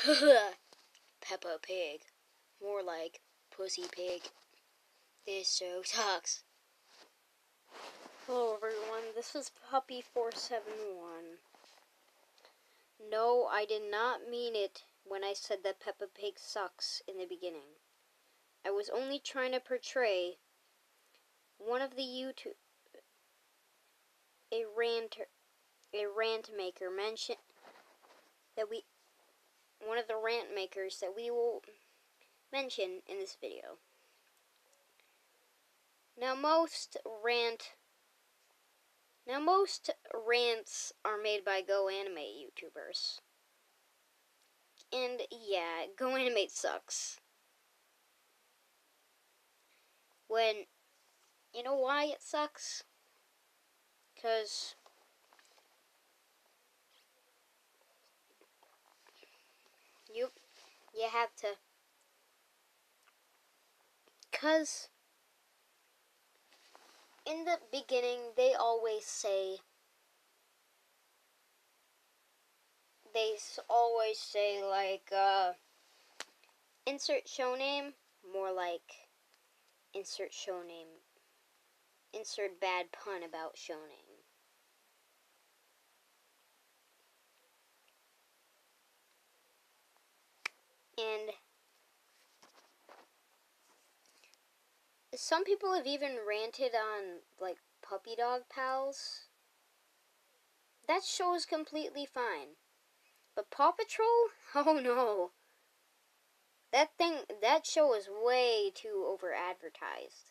Peppa Pig. More like Pussy Pig. This show sucks. Hello everyone, this is Puppy471. No, I did not mean it when I said that Peppa Pig sucks in the beginning. I was only trying to portray one of the YouTube a rant a rant maker mentioned that we one of the rant makers that we will mention in this video. Now most rant now most rants are made by Go Animate YouTubers. And yeah, Go Animate sucks. When you know why it sucks? Cause you you have to. Cuz in the beginning they always say they always say like uh insert show name more like insert show name insert bad pun about show name and some people have even ranted on like puppy dog pals. That show is completely fine. But paw patrol? Oh no. That thing that show is way too over advertised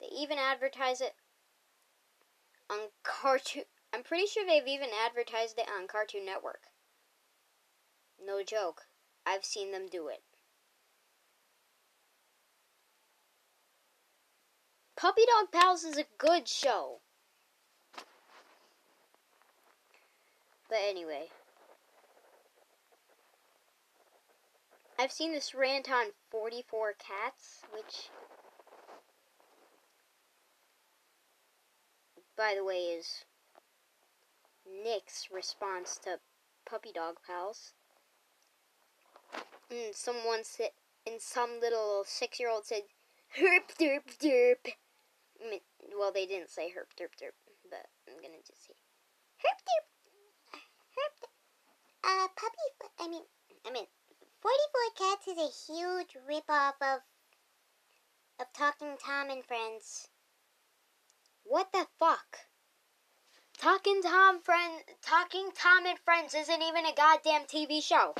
they even advertise it on cartoon i'm pretty sure they've even advertised it on cartoon network. No joke I've seen them do it. Puppy Dog Pals is a good show. But anyway. I've seen this rant on 44 Cats, which, by the way, is Nick's response to Puppy Dog Pals and someone said, and some little six-year-old said, herp derp derp. I mean, well, they didn't say herp derp derp, but I'm gonna just say herp derp, herp. Derp. Uh, puppy. I mean, I mean, Forty Four Cats is a huge ripoff of of Talking Tom and Friends. What the fuck? Talking Tom friend, Talking Tom and Friends isn't even a goddamn TV show.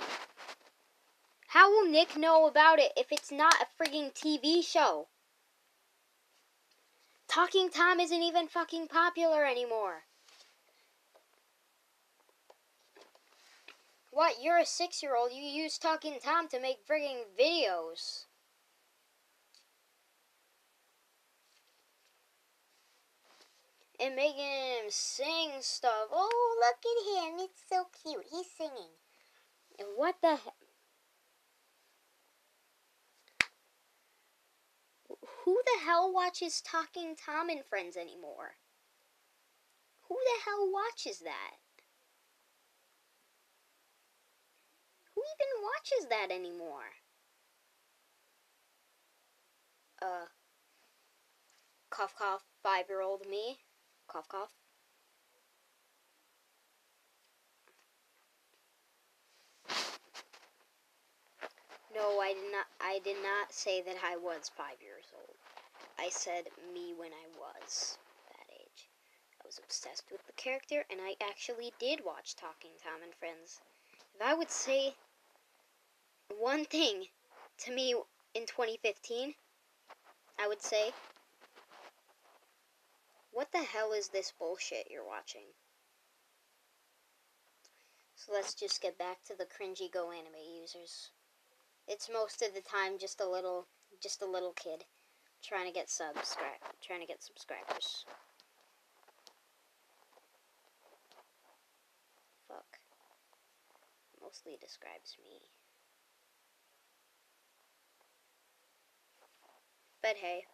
How will Nick know about it if it's not a frigging TV show? Talking Tom isn't even fucking popular anymore. What, you're a six year old, you use Talking Tom to make frigging videos. And making him sing stuff. Oh, look at him, it's so cute, he's singing. And what the? Who the hell watches Talking Tom and Friends anymore? Who the hell watches that? Who even watches that anymore? Uh, cough cough, five year old me. Cough cough. No, I did not. I did not say that I was five years old. I said me when I was that age. I was obsessed with the character, and I actually did watch Talking Tom and Friends. If I would say one thing to me in 2015, I would say, what the hell is this bullshit you're watching? So let's just get back to the cringy Go Animate users. It's most of the time just a little, just a little kid trying to get subscribe, trying to get subscribers. Fuck. Mostly describes me. But hey.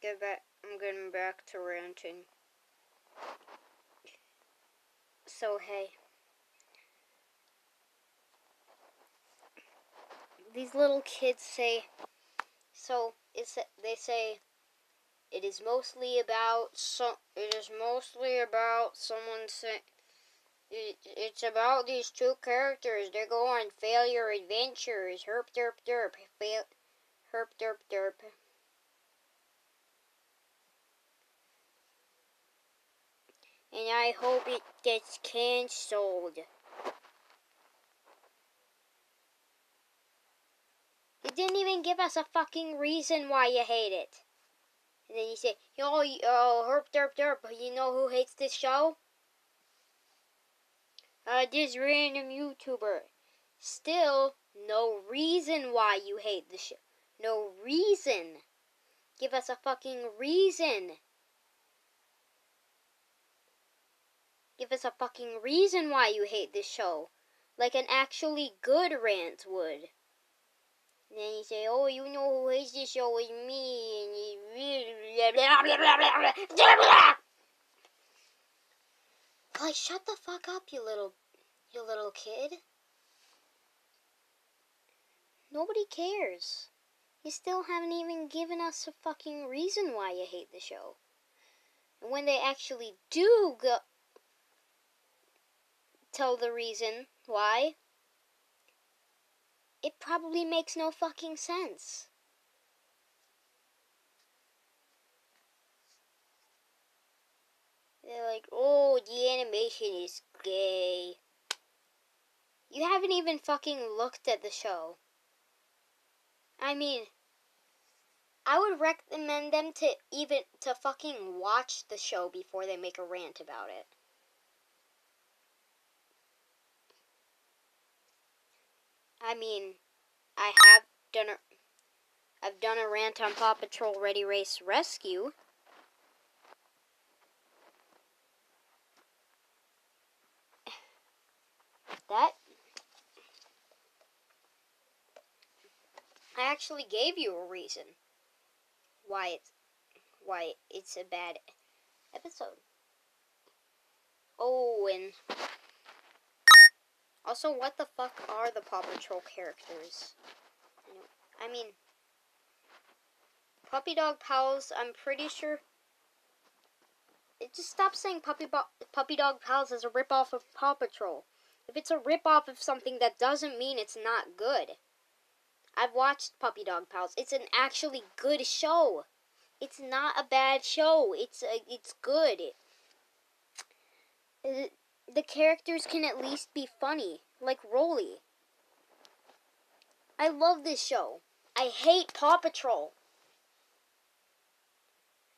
Get back, I'm getting back to ranting. So hey. These little kids say so it's they say it is mostly about some. It is mostly about someone saying. It, it's about these two characters. They go on failure adventures. Herp derp derp. Fail. Herp derp derp. And I hope it gets cancelled. You didn't even give us a fucking reason why you hate it. And then you say, yo, oh, herp derp derp, you know who hates this show? Uh, this random YouTuber. Still, no reason why you hate the show. No reason. Give us a fucking reason. Give us a fucking reason why you hate this show. Like an actually good rant would. And then you say, oh, you know who hates this show is me. And you really... Blah, blah, blah, blah, blah, blah. Like, shut the fuck up, you little, you little kid. Nobody cares. You still haven't even given us a fucking reason why you hate the show. And when they actually do go tell the reason why, it probably makes no fucking sense. They're like, oh, the animation is gay. You haven't even fucking looked at the show. I mean, I would recommend them to even to fucking watch the show before they make a rant about it. I mean, I have done a I've done a rant on Paw Patrol Ready Race Rescue. That I actually gave you a reason why it's why it's a bad episode. Oh, and also, what the fuck are the Paw Patrol characters? I mean, Puppy Dog Pals, I'm pretty sure. It just stop saying Puppy, Puppy Dog Pals as a ripoff of Paw Patrol. If it's a ripoff of something, that doesn't mean it's not good. I've watched Puppy Dog Pals. It's an actually good show. It's not a bad show. It's a, it's good. It, the characters can at least be funny, like Rolly. I love this show. I hate Paw Patrol.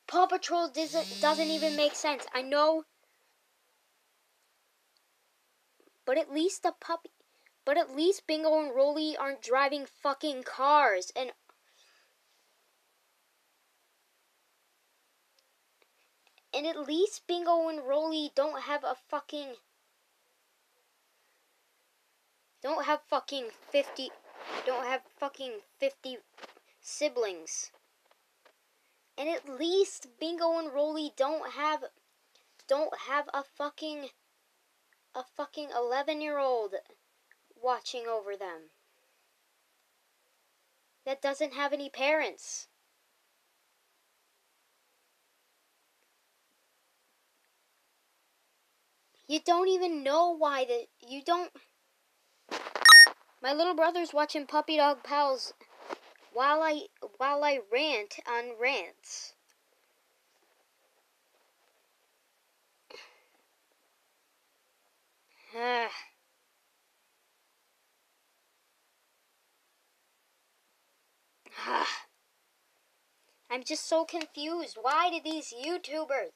Paw Patrol doesn't doesn't even make sense. I know, but at least the puppy, but at least Bingo and Rolly aren't driving fucking cars and And at least Bingo and Rolly don't have a fucking. Don't have fucking 50. Don't have fucking 50 siblings. And at least Bingo and Rolly don't have. Don't have a fucking. A fucking 11 year old watching over them. That doesn't have any parents. You don't even know why the you don't. My little brother's watching Puppy Dog Pals while I while I rant on rants. I'm just so confused. Why do these YouTubers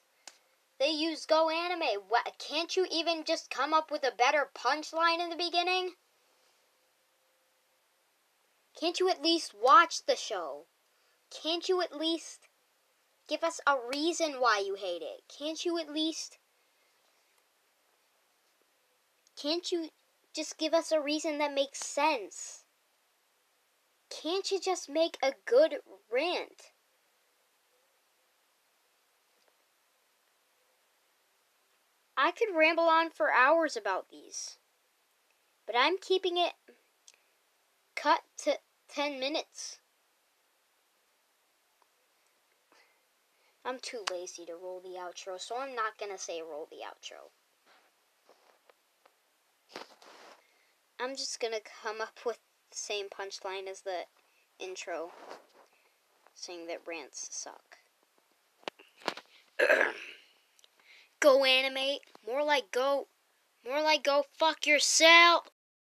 they use Go Animate. What, can't you even just come up with a better punchline in the beginning? Can't you at least watch the show? Can't you at least give us a reason why you hate it? Can't you at least Can't you just give us a reason that makes sense? Can't you just make a good rant? I could ramble on for hours about these. But I'm keeping it cut to 10 minutes. I'm too lazy to roll the outro, so I'm not gonna say roll the outro. I'm just gonna come up with the same punchline as the intro, saying that rants suck. go animate, more like go, more like go fuck yourself.